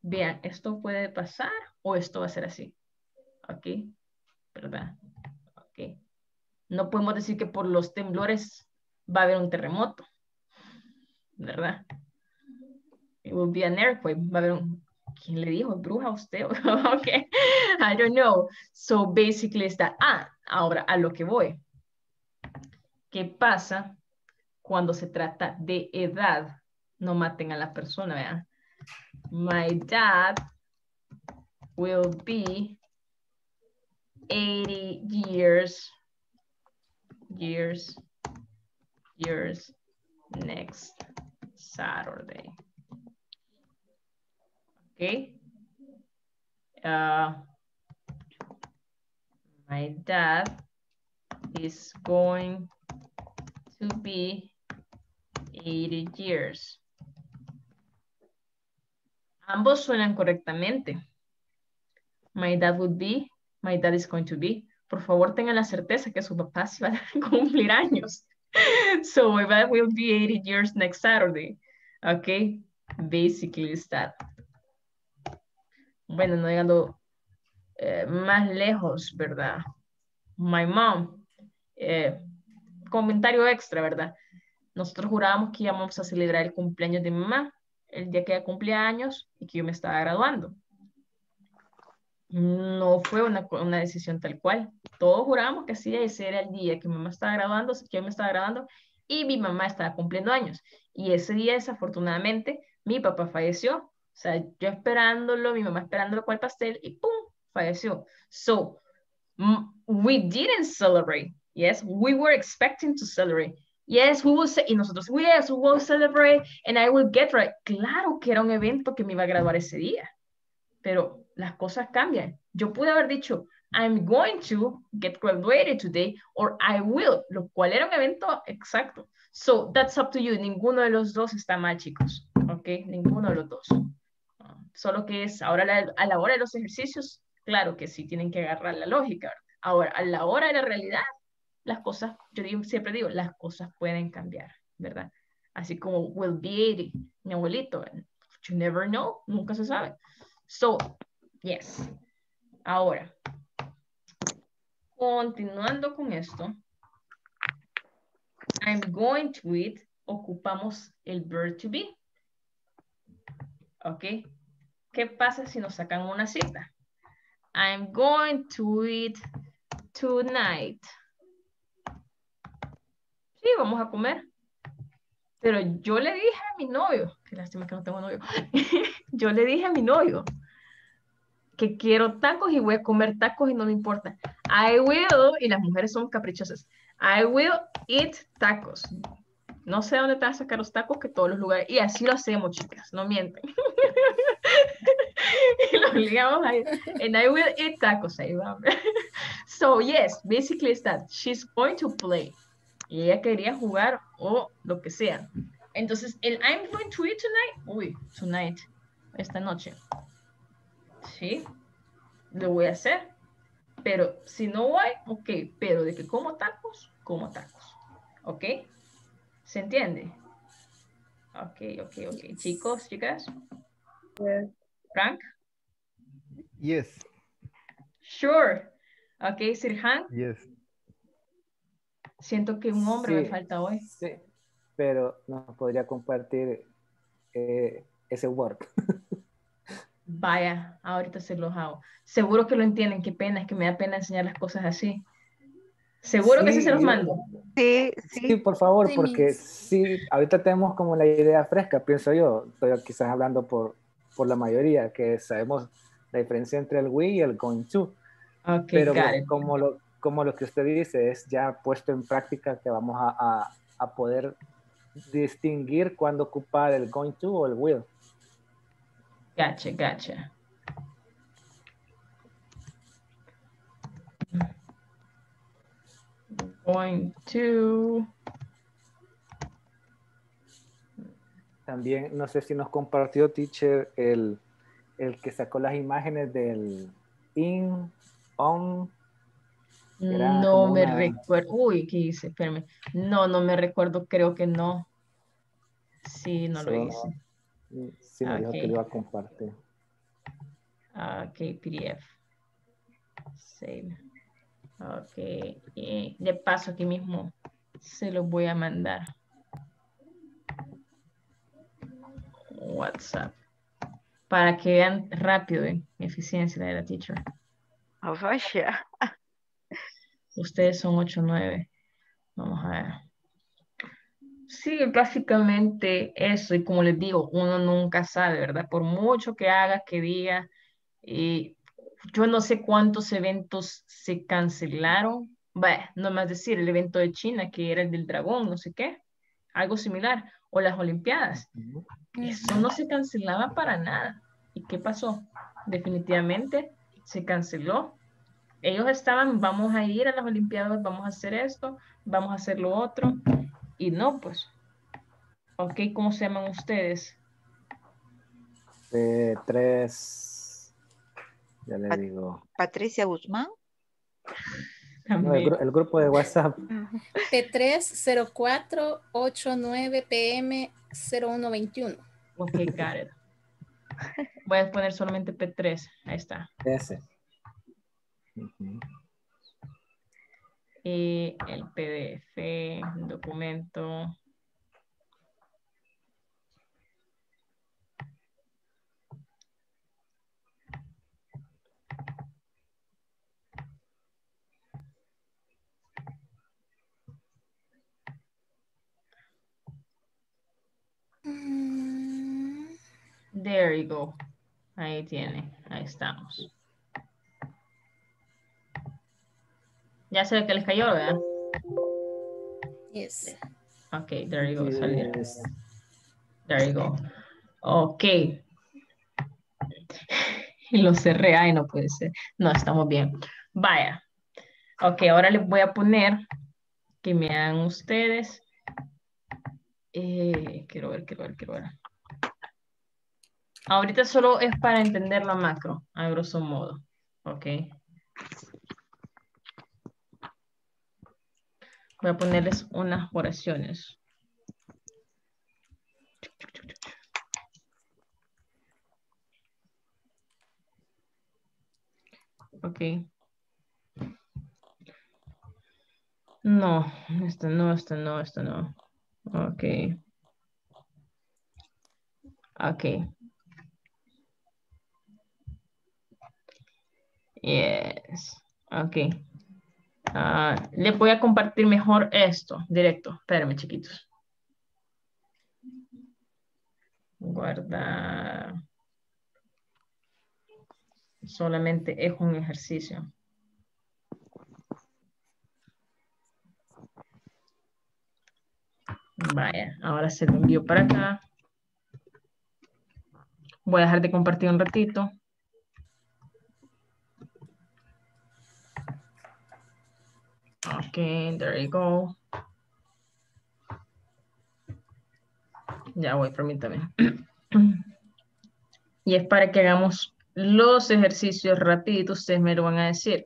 vean, esto puede pasar o esto va a ser así. ¿Ok? ¿Verdad? ¿Ok? No podemos decir que por los temblores va a haber un terremoto. ¿Verdad? It will be an earthquake. Va a haber un... ¿Quién le dijo? ¿Bruja usted? ok. I don't know. So basically está... Ah, ahora a lo que voy. ¿Qué pasa cuando se trata de edad? No maten a la persona, vean. My dad will be 80 years, years, years next Saturday. Okay. Uh, my dad is going to be 80 years. Ambos suenan correctamente. My dad would be, my dad is going to be. Por favor, tengan la certeza que su papá se va a cumplir años. So my dad will be 80 years next Saturday. Okay, basically is that. Bueno, no llegando eh, más lejos, ¿verdad? My mom, eh, comentario extra, ¿verdad? Nosotros jurábamos que íbamos a celebrar el cumpleaños de mamá el día que ella cumplía años y que yo me estaba graduando. No fue una, una decisión tal cual. Todos jurábamos que sí, ese era el día que mamá estaba graduando, que yo me estaba graduando y mi mamá estaba cumpliendo años. Y ese día, desafortunadamente, mi papá falleció. O sea, yo esperándolo, mi mamá esperándolo con el pastel y ¡pum! falleció. So, we didn't celebrate. Yes, we were expecting to celebrate. Yes, we will say, y nosotros, yes, we will celebrate and I will get right. Claro que era un evento que me iba a graduar ese día, pero las cosas cambian. Yo pude haber dicho, I'm going to get graduated today or I will, lo cual era un evento exacto. So that's up to you. Ninguno de los dos está mal, chicos. ¿Ok? Ninguno de los dos. Solo que es ahora a la hora de los ejercicios, claro que sí tienen que agarrar la lógica. Ahora, a la hora de la realidad, las cosas, yo siempre digo, las cosas pueden cambiar, ¿verdad? Así como will be mi abuelito, you never know, nunca se sabe. So, yes. Ahora, continuando con esto, I'm going to eat, ocupamos el verb to be. ¿Ok? ¿Qué pasa si nos sacan una cita? I'm going to eat tonight. Sí, vamos a comer. Pero yo le dije a mi novio, qué lástima que no tengo novio, yo le dije a mi novio que quiero tacos y voy a comer tacos y no me importa. I will, y las mujeres son caprichosas, I will eat tacos. No sé dónde te vas a sacar los tacos, que todos los lugares, y así lo hacemos, chicas, no mienten. y lo obligamos a ir. And I will eat tacos, ahí va. so yes, basically it's that. She's going to play y ella quería jugar o lo que sea. Entonces, el I'm going to eat tonight, uy, tonight, esta noche. Sí, lo voy a hacer. pero si no hay, ok, pero de que como tacos, como tacos. ¿Ok? ¿Se entiende? Ok, ok, ok. Chicos, chicas. Yes. Frank? Yes, Sure. Ok, Sirhan. yes. Siento que un hombre me falta hoy. Sí, pero nos podría compartir eh, ese Word. Vaya, ahorita se los hago. Seguro que lo entienden, qué pena, es que me da pena enseñar las cosas así. Seguro que sí se los mando. Sí, Sí, sí. por favor, Sí, porque Miss. sí, ahorita tenemos como la idea fresca, pienso yo. Estoy quizás hablando por, por la mayoría, que sabemos la diferencia entre el we y el going to. Ok, Pero como lo, como lo que usted dice es ya puesto en práctica que vamos a, a- a poder distinguir cuándo ocupar el going to o el will. Gotcha, gotcha. Going to. También, no sé si nos compartió, teacher, el, el que sacó las imágenes del in, on. Era No me una- recuerdo. Uy, ¿qué hice? Espérame. No, no me recuerdo. Creo que no. Sí, no lo hice. Sí, me dijo Ok. que lo iba a compartir. Ah, Ok, PDF. Save. Ok. Y de paso aquí mismo se los voy a mandar. WhatsApp. Para que vean rápido en eficiencia de la teacher. Oh, vaya. Ustedes son 8 9. Vamos a ver. Sí, básicamente eso. Y como les digo, uno nunca sabe, ¿verdad? Por mucho que haga, que diga. Y yo no sé cuántos eventos se cancelaron. Bueno, no más decir, el evento de China, que era el del dragón, no sé qué. Algo similar. O las Olimpiadas. Eso no se cancelaba para nada. ¿Y qué pasó? Definitivamente se canceló. Ellos estaban, vamos a ir a las Olimpiadas, vamos a hacer esto, vamos a hacer lo otro. Y no, pues. Ok, ¿cómo se llaman ustedes? De tres. Ya le Pat- digo. Patricia Guzmán. No, el, También. gru- el grupo de WhatsApp. P30489 PM 0121. Ok, got it. Voy a poner solamente P3. Ahí está. Ese. Y el PDF, documento. Mm, There you go. Ahí tiene. Ahí estamos. Ya sé que les cayó, ¿verdad? Yes. Ok, there you go. salió. Yes. There you go. Ok. Y lo cerré. Ay, no puede ser. No, estamos bien. Vaya. Ok, ahora les voy a poner que me hagan ustedes. Eh, quiero ver, quiero ver, quiero ver. Ahorita solo es para entender la macro, a grosso modo. Ok. Voy a ponerles unas oraciones. Ok. No, esto no, esto no, esto no. Ok. Ok. Yes. Ok. Ah, les voy a compartir mejor esto, directo. Espérenme, chiquitos. Guarda. Solamente es un ejercicio. Vaya, ahora se lo envío para acá. Voy a dejar de compartir un ratito. Ok, there you go. Ya voy, permítame. Y es para que hagamos los ejercicios rapiditos, ustedes me lo van a decir.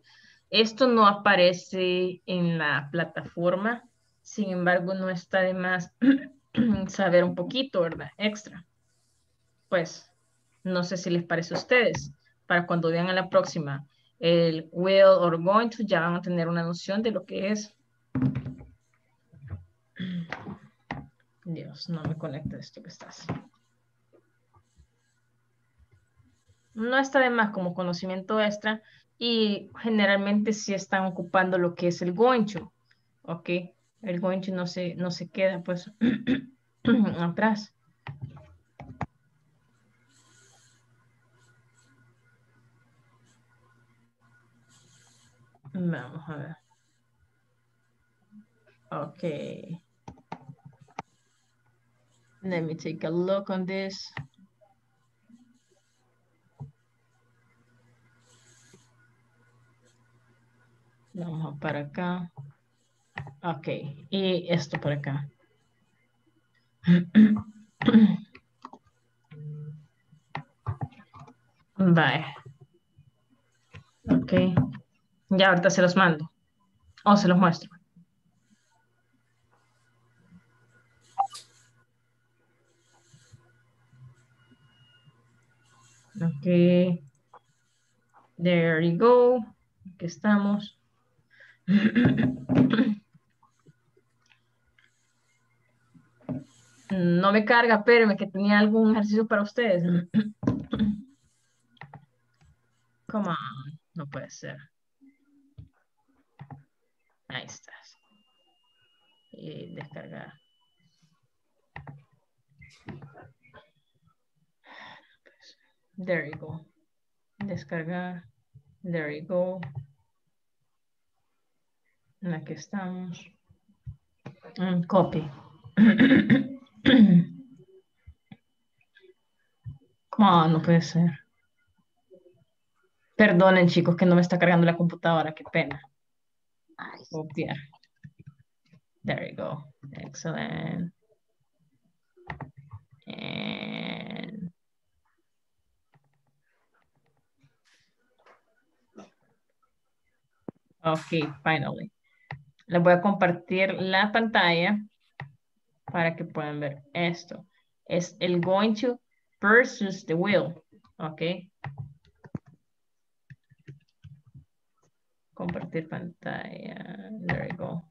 Esto no aparece en la plataforma, sin embargo, no está de más saber un poquito, ¿verdad? Extra. Pues, no sé si les parece a ustedes, para cuando vean a la próxima el will or going to, ya van a tener una noción de lo que es. Dios, no me conecta esto que estás. No está de más como conocimiento extra y generalmente sí están ocupando lo que es el going to, ¿ok? El going to no se, no se queda pues atrás. Ver. Okay. Let me take a look on this. Vamos para acá. Ok, y esto para acá. Bye. Ok. Ya ahorita se los mando. O se los muestro. Ok. There you go. Aquí estamos. No me carga, espérenme que tenía algún ejercicio para ustedes. Come on, no puede ser. Ahí estás. Y descargar. There you go. Descargar. There you go. Aquí estamos. Mm, copy. ¿Cómo no puede ser? Perdonen, chicos, que no me está cargando la computadora. Qué pena. Copiar. There you go. Excellent. And Ok, finally. Les voy a compartir la pantalla para que puedan ver esto. Es el going to versus the will. Ok. Compartir pantalla. There we go.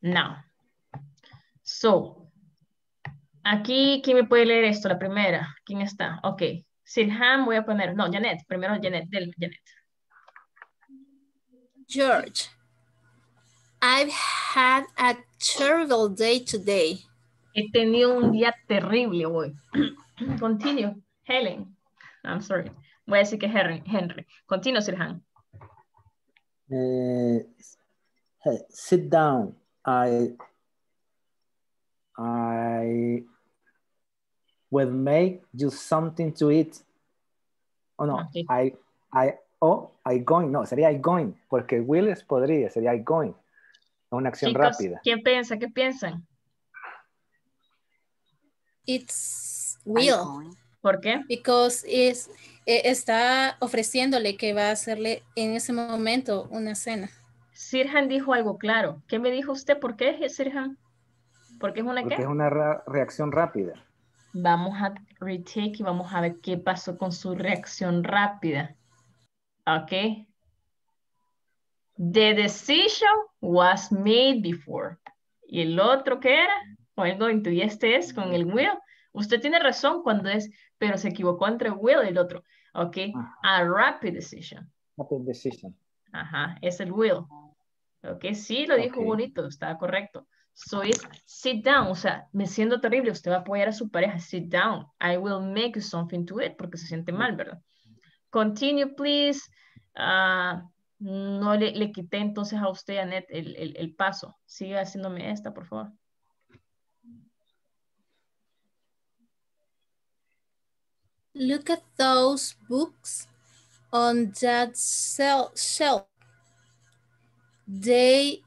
Now. So. Aquí, ¿quién me puede leer esto? La primera. ¿Quién está? Ok. Silham voy a poner. No, Janet. Primero Janet. Del Janet. George, I've had a terrible day today. He tenido un día terrible hoy. Continue. Helen. I'm sorry. Voy a decir que Henry. Henry. Continue, Sirhan. Eh, hey, sit down. I I will make you something to eat. Oh no, Okay. I I oh I going, no, sería I going, porque will es podría, sería I going. Es una acción Chicos, rápida. ¿quién piensa? ¿Qué piensan? It's will. ¿Por qué? because es, eh, está ofreciéndole que va a hacerle en ese momento una cena. Sirhan dijo algo claro. ¿Qué me dijo usted? ¿Por qué, Sirhan? ¿Por qué es una Porque qué? es una reacción rápida. Vamos a retake y vamos a ver qué pasó con su reacción rápida. ¿Ok? The decision was made before. ¿Y el otro qué era? Con el going to. Y este es con el will. Usted tiene razón cuando es, pero se equivocó entre will y el otro. ¿Ok? Ajá. A rapid decision. Rapid decision. Ajá, es el will. Ok, sí, lo dijo bonito, está correcto. So es sit down, o sea, me siento terrible, usted va a apoyar a su pareja, sit down. I will make something to it, porque se siente mal, ¿verdad? Continue, please. Ah, no le, le quité entonces a usted, Annette, el, el, el paso. Sigue haciéndome esta, por favor. Look at those books on that shelf. They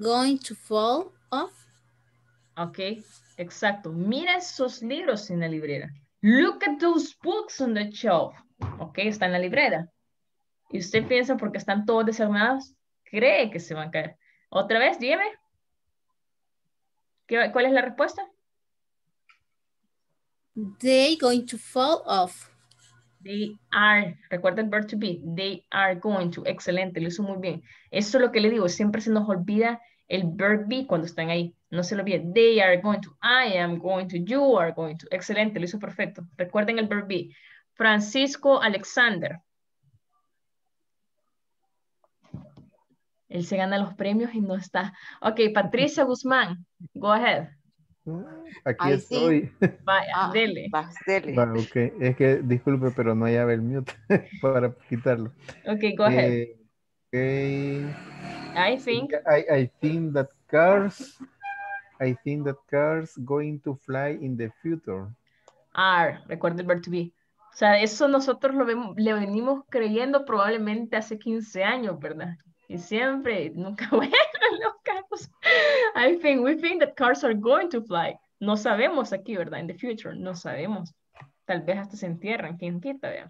going to fall off? Ok, exacto. Mira esos libros en la librera. Look at those books on the shelf. Ok, está en la librera. y usted piensa porque están todos desarmados, cree que se van a caer. Otra vez, dígame. ¿Qué- ¿Cuál es la respuesta? They going to fall off. They are, recuerda el verb to be, they are going to, excelente, lo hizo muy bien. Eso es lo que le digo, siempre se nos olvida el verb be cuando están ahí, no se lo olvide. They are going to, I am going to, you are going to, excelente, lo hizo perfecto. Recuerden el verb be. Francisco Alexander. Él se gana los premios y no está. Ok, Patricia Guzmán, go ahead. Aquí Ay, sí. estoy. Vaya, Ah, dele. vas, dele. Va, ok. Es que, disculpe, pero no hallaba el mute para quitarlo. Ok, go ahead. Eh, okay. I think, I, I think that cars, I think that cars going to fly in the future. are, recuerda el verb to be. O sea, eso nosotros lo vemos, le venimos creyendo probablemente hace 15 años, ¿verdad? Y siempre, nunca vuelan los carros. I think, we think that cars are going to fly. No sabemos aquí, ¿verdad? In the future, no sabemos. Tal vez hasta se entierran, quién quita, vea.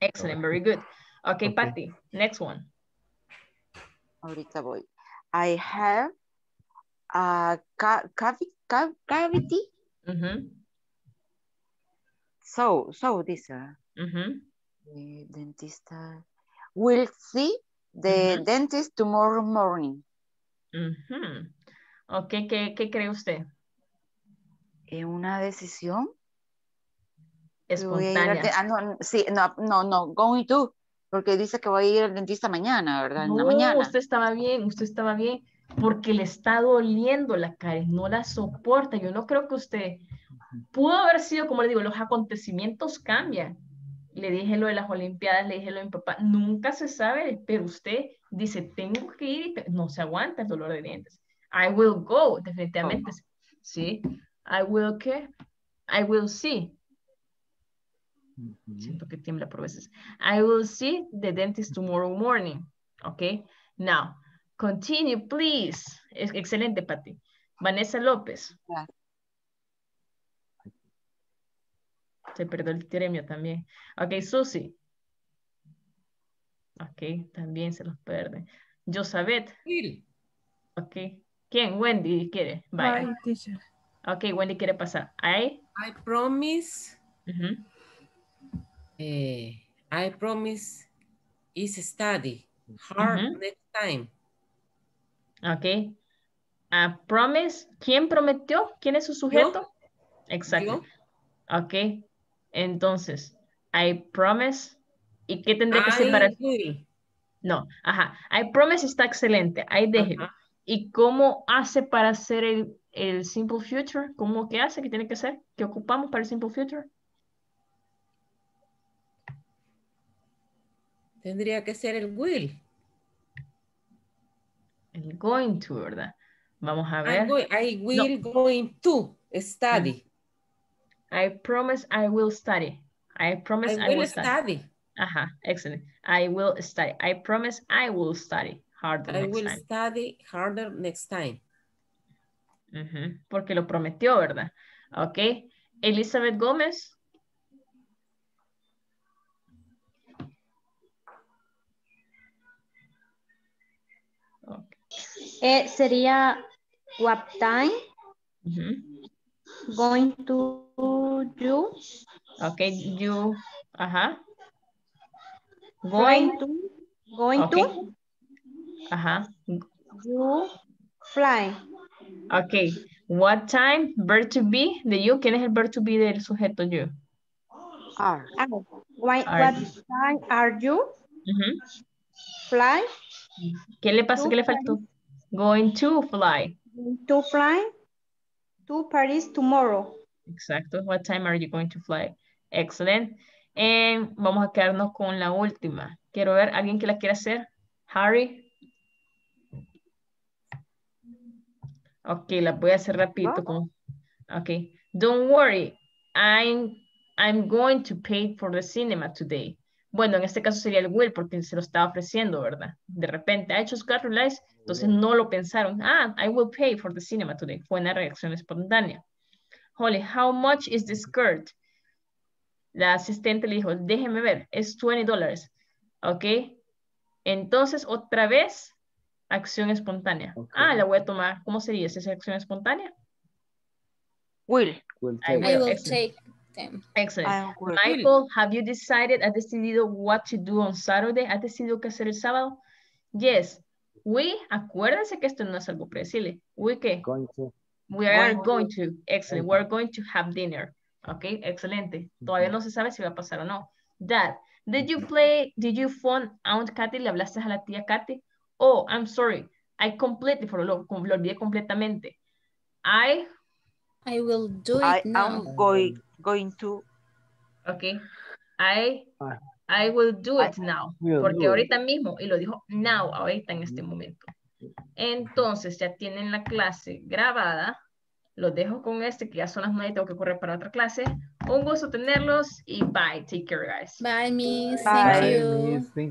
Excellent, very good. Okay, Okay. Patty, next one. Ahorita voy. I have a ca cavi- ca- cavity. Mhm, So, so this uh, mhm. the dentist uh, will see the Mhm. dentist tomorrow morning. Ujú. Ok, ¿qué, qué cree usted? ¿Es una decisión? voy a Espontánea. de- ah, no, sí, no, no, no, going to, porque dice que voy a ir al dentista mañana, ¿verdad? En la No, mañana. usted estaba bien, usted estaba bien, porque le está doliendo la cara, no la soporta. Yo no creo que usted pudo haber sido, como le digo, los acontecimientos cambian. Le dije lo de las Olimpiadas, le dije lo de mi papá, nunca se sabe, pero usted dice, tengo que ir, y no se aguanta el dolor de dientes. I will go, definitivamente, sí. I will, ¿qué? I will see. Siento que tiembla por veces. I will see the dentist tomorrow morning. Okay. Now, continue, please. Es excelente, Pati. Vanessa López. Se perdió el premio también. Ok, Susi. Ok, también se los pierde. Josabet. Ok. ¿Quién? Wendy quiere. Hi, teacher. Ok, Wendy quiere pasar. I. I promise, eh, I promise is study hard next time. Ok. A promise. ¿Quién prometió? ¿Quién es su sujeto? Exacto. Yo, Ok. Entonces, I promise. ¿Y qué tendría que ser para. No, ajá. I promise está excelente. Ahí déjelo. Ajá. ¿Y cómo hace para hacer el, el simple future? ¿Cómo que hace? ¿Qué tiene que ser? ¿Qué ocupamos para el simple future? Tendría que ser el will. El going to, ¿verdad? Vamos a I, ver. I will going to study. I promise I will study. I promise I I, will study. study. Ajá, excellent. I will study. I promise I will study harder I next will time. study harder next time. Ujú, Porque lo prometió, ¿verdad? Ok. Elizabeth Gómez. Eh, sería what time going to you Ok, you, ajá. going to going to ajá. you fly Ok, what time, verb to be, de you, ¿quién es el verb to be del sujeto you? Are. Why- Are what time are you Ujú. fly ¿Qué le pasa? To ¿Qué le faltó? Going to fly. to fly to Paris tomorrow Exacto. What time are you going to fly? Excellent. And vamos a quedarnos con la última. Quiero ver, ¿alguien que la quiera hacer? Harry. Ok, la voy a hacer rapidito. Como... Ok. Don't worry. I'm, I'm going to pay for the cinema today. Bueno, en este caso sería el will porque se lo estaba ofreciendo, ¿verdad? De repente, I just got realized, entonces no lo pensaron. Ah, I will pay for the cinema today. Fue una reacción espontánea. Holly, how much is the skirt? La asistente le dijo, déjeme ver, es 20 dólares. ¿Ok? Entonces, otra vez, acción espontánea. Ah, la voy a tomar. ¿Cómo sería esa acción espontánea? Will. Will I take. I will excellent. take them. Excellent. Will. Michael, have you decided, has decidido what to do on Saturday? ¿Has decidido qué hacer el sábado? Yes. We, acuérdense que esto no es algo predecible. We qué? Going to. We are Going going to. Excellent. We're going to have dinner. Ok, excelente. Todavía no se sabe si va a pasar o no. Dad, did you play, did you phone Aunt Kathy? ¿Le hablaste a la tía Kathy? Oh, I'm sorry. I completely, for lo, lo olvidé completamente. I, I will do it I now. am going, going to. ok, I, Ah. I will do I it now. Porque it. ahorita mismo, y lo dijo now, ahorita en este momento. Entonces, ya tienen la clase grabada. Los dejo con este, que ya son las 9 tengo que correr para otra clase. Un gusto tenerlos y bye. Take care, guys. Bye, Miss. Bye. Thank Bye, you. miss. Thank